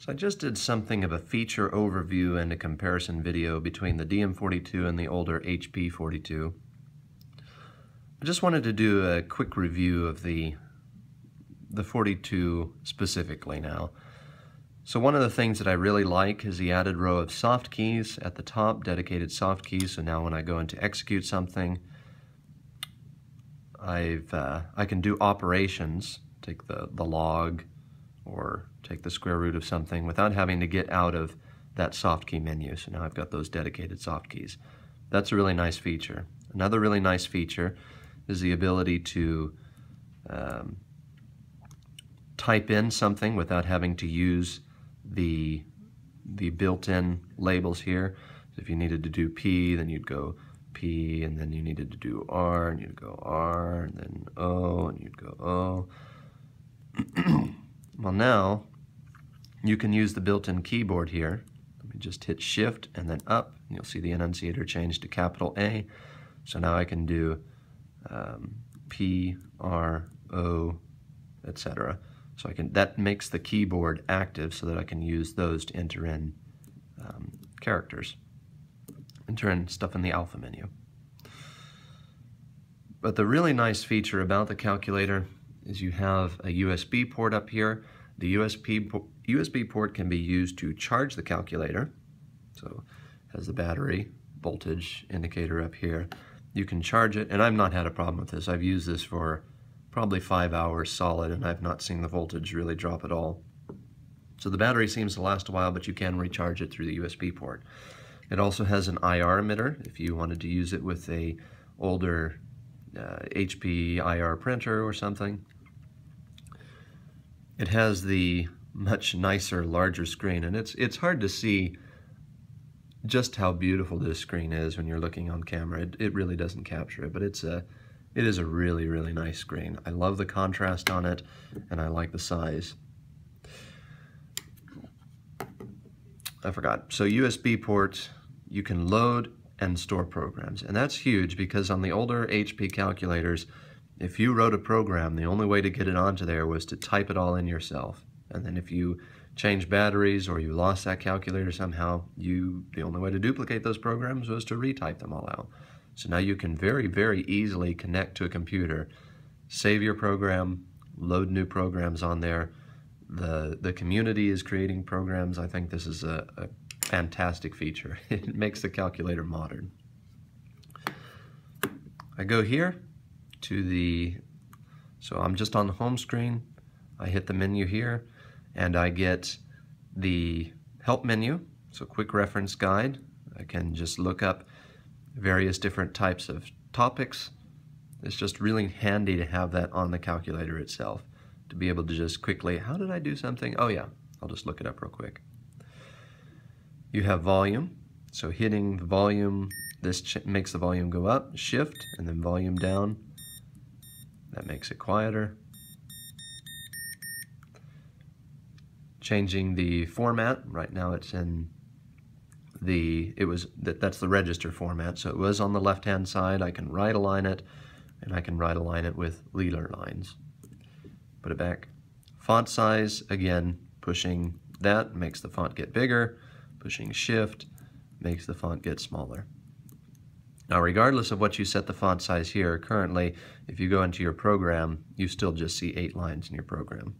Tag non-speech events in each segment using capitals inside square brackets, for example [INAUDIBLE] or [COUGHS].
So I just did something of a feature overview and a comparison video between the DM42 and the older HP42. I just wanted to do a quick review of the, the 42 specifically now. So one of the things that I really like is the added row of soft keys at the top, dedicated soft keys. So now when I go into execute something, I've, uh, I can do operations, take the, the log, or take the square root of something without having to get out of that soft key menu. So now I've got those dedicated soft keys. That's a really nice feature. Another really nice feature is the ability to um, type in something without having to use the, the built-in labels here. So if you needed to do P, then you'd go P, and then you needed to do R, and you'd go R, and then O, and you'd go O. [CLEARS THROAT] Well now, you can use the built-in keyboard here. Let me just hit shift and then up, and you'll see the annunciator change to capital A. So now I can do um, P, R, O, etc. So I can that makes the keyboard active so that I can use those to enter in um, characters, enter in stuff in the alpha menu. But the really nice feature about the calculator is you have a USB port up here. The USB, USB port can be used to charge the calculator. So has the battery voltage indicator up here. You can charge it, and I've not had a problem with this. I've used this for probably five hours solid, and I've not seen the voltage really drop at all. So the battery seems to last a while, but you can recharge it through the USB port. It also has an IR emitter if you wanted to use it with a older uh, HP IR printer or something. It has the much nicer, larger screen, and it's it's hard to see just how beautiful this screen is when you're looking on camera. It, it really doesn't capture it, but it's a it is a really, really nice screen. I love the contrast on it, and I like the size. I forgot. So USB ports, you can load and store programs. And that's huge because on the older HP calculators, if you wrote a program, the only way to get it onto there was to type it all in yourself. And then if you change batteries or you lost that calculator somehow, you the only way to duplicate those programs was to retype them all out. So now you can very, very easily connect to a computer, save your program, load new programs on there. The, the community is creating programs. I think this is a, a fantastic feature. [LAUGHS] it makes the calculator modern. I go here to the, so I'm just on the home screen. I hit the menu here and I get the help menu, so quick reference guide. I can just look up various different types of topics. It's just really handy to have that on the calculator itself to be able to just quickly, how did I do something? Oh yeah, I'll just look it up real quick. You have volume, so hitting the volume, this makes the volume go up, shift, and then volume down. That makes it quieter. Changing the format, right now it's in the, it was, that, that's the register format, so it was on the left-hand side. I can right align it, and I can right align it with leader lines. Put it back. Font size, again, pushing that makes the font get bigger. Pushing shift makes the font get smaller. Now regardless of what you set the font size here, currently if you go into your program, you still just see eight lines in your program.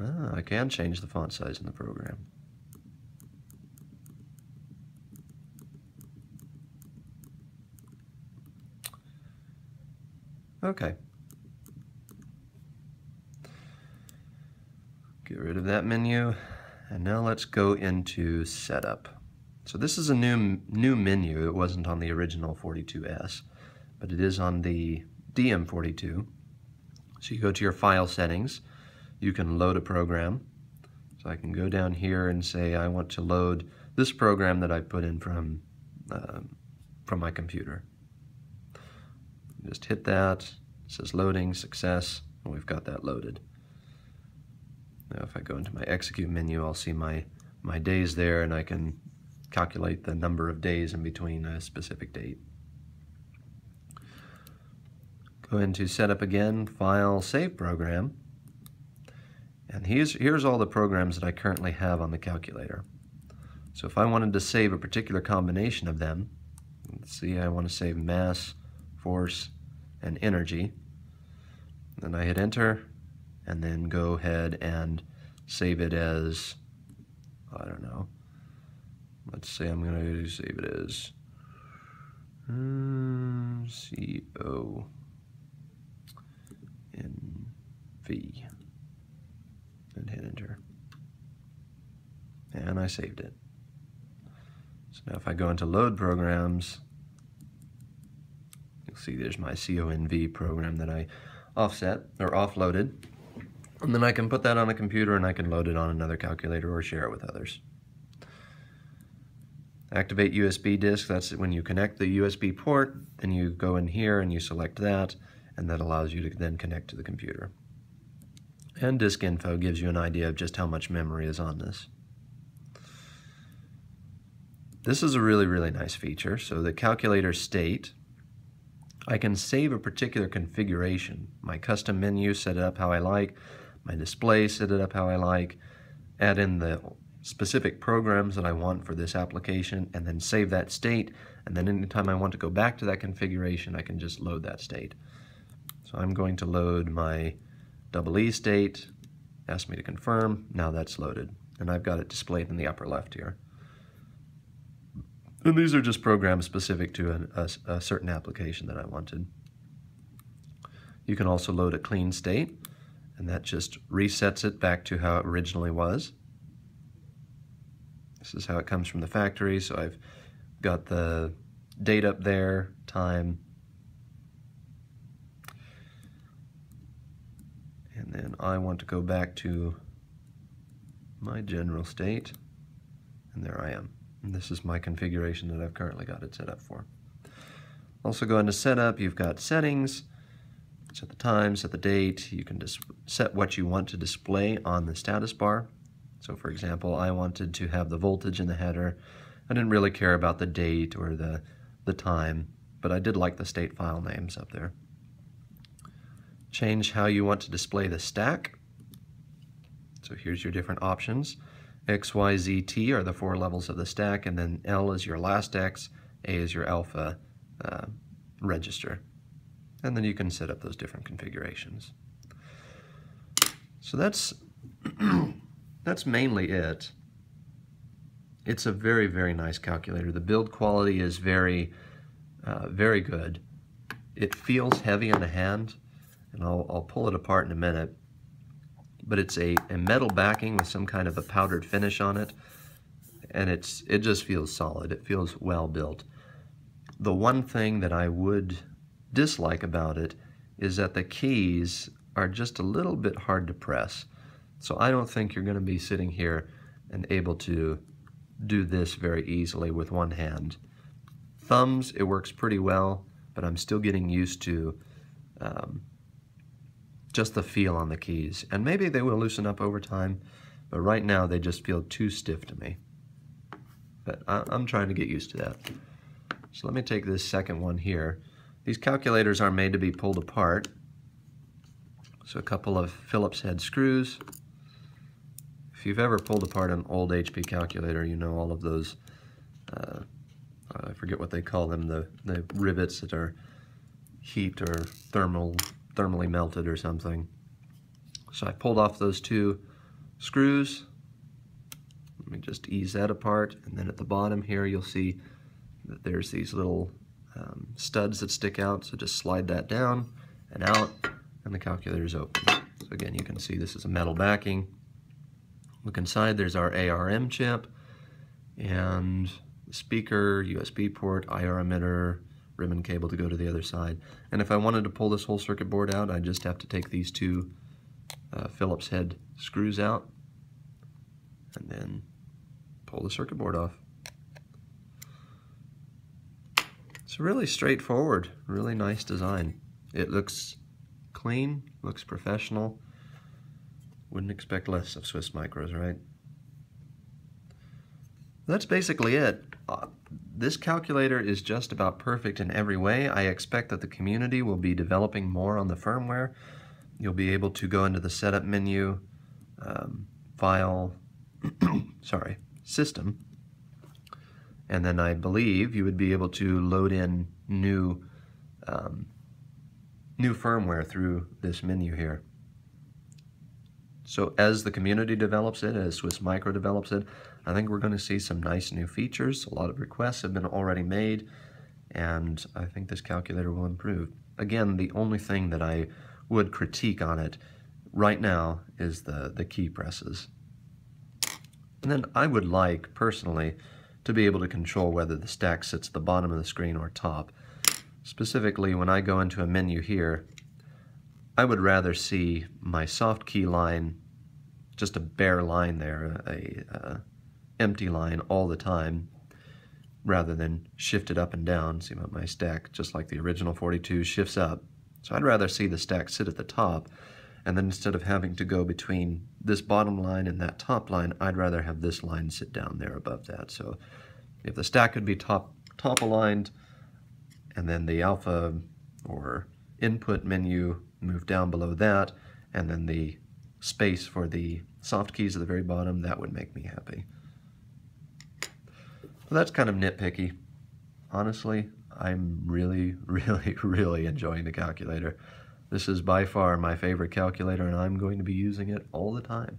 Ah, I can change the font size in the program. Okay. Get rid of that menu. And now let's go into setup. So this is a new, new menu. It wasn't on the original 42S, but it is on the DM42. So you go to your file settings. You can load a program. So I can go down here and say I want to load this program that I put in from, uh, from my computer. Just hit that. It says loading, success, and we've got that loaded. Now if I go into my execute menu, I'll see my, my days there and I can calculate the number of days in between a specific date. Go into setup again, file, save program. And here's, here's all the programs that I currently have on the calculator. So if I wanted to save a particular combination of them, let's see, I want to save mass, force, and energy. Then I hit enter, and then go ahead and save it as, I don't know, let's say I'm going to save it as um, C O N V and hit enter. And I saved it. So now if I go into load programs, you'll see there's my CONV program that I offset or offloaded. And then I can put that on a computer and I can load it on another calculator or share it with others. Activate USB disk, that's when you connect the USB port and you go in here and you select that and that allows you to then connect to the computer. And disk info gives you an idea of just how much memory is on this. This is a really, really nice feature. So the calculator state, I can save a particular configuration. My custom menu, set up how I like. My display, set it up how I like. Add in the specific programs that I want for this application and then save that state. And then anytime I want to go back to that configuration, I can just load that state. So I'm going to load my double E state, ask me to confirm, now that's loaded. And I've got it displayed in the upper left here. And these are just programs specific to a, a, a certain application that I wanted. You can also load a clean state, and that just resets it back to how it originally was. This is how it comes from the factory, so I've got the date up there, time, and then I want to go back to my general state, and there I am. And this is my configuration that I've currently got it set up for. Also go into setup, you've got settings, set the time, set the date, you can just set what you want to display on the status bar. So for example, I wanted to have the voltage in the header. I didn't really care about the date or the, the time, but I did like the state file names up there. Change how you want to display the stack. So here's your different options. X, Y, Z, T are the four levels of the stack, and then L is your last X, A is your alpha uh, register. And then you can set up those different configurations. So that's, [CLEARS THROAT] that's mainly it. It's a very, very nice calculator. The build quality is very, uh, very good. It feels heavy in the hand, and I'll, I'll pull it apart in a minute but it's a, a metal backing with some kind of a powdered finish on it, and it's it just feels solid. It feels well built. The one thing that I would dislike about it is that the keys are just a little bit hard to press. So I don't think you're going to be sitting here and able to do this very easily with one hand. Thumbs, it works pretty well, but I'm still getting used to um, just the feel on the keys. And maybe they will loosen up over time, but right now they just feel too stiff to me. But I, am trying to get used to that. So let me take this second one here. These calculators are made to be pulled apart. So a couple of Phillips head screws. If you've ever pulled apart an old HP calculator, you know all of those, uh, I forget what they call them, the, the rivets that are heat or thermal thermally melted or something. So I pulled off those two screws. Let me just ease that apart. And then at the bottom here, you'll see that there's these little um, studs that stick out. So just slide that down and out, and the calculator is open. So again, you can see this is a metal backing. Look inside, there's our ARM chip, and the speaker, USB port, IR emitter, ribbon cable to go to the other side. And if I wanted to pull this whole circuit board out, I just have to take these two uh, Phillips head screws out and then pull the circuit board off. It's really straightforward, really nice design. It looks clean, looks professional. Wouldn't expect less of Swiss Micros, right? That's basically it. Uh, this calculator is just about perfect in every way. I expect that the community will be developing more on the firmware. You'll be able to go into the setup menu, um, file, [COUGHS] sorry, system, and then I believe you would be able to load in new um, new firmware through this menu here. So as the community develops it, as Swiss Micro develops it, I think we're going to see some nice new features. A lot of requests have been already made, and I think this calculator will improve. Again, the only thing that I would critique on it right now is the, the key presses. And then I would like, personally, to be able to control whether the stack sits at the bottom of the screen or top. Specifically, when I go into a menu here, I would rather see my soft key line, just a bare line there, a, a empty line all the time, rather than shift it up and down. See my stack, just like the original 42, shifts up. So I'd rather see the stack sit at the top, and then instead of having to go between this bottom line and that top line, I'd rather have this line sit down there above that. So if the stack could be top, top aligned, and then the alpha or input menu move down below that, and then the space for the soft keys at the very bottom, that would make me happy. Well, that's kind of nitpicky. Honestly, I'm really, [LAUGHS] really, really enjoying the calculator. This is by far my favorite calculator and I'm going to be using it all the time.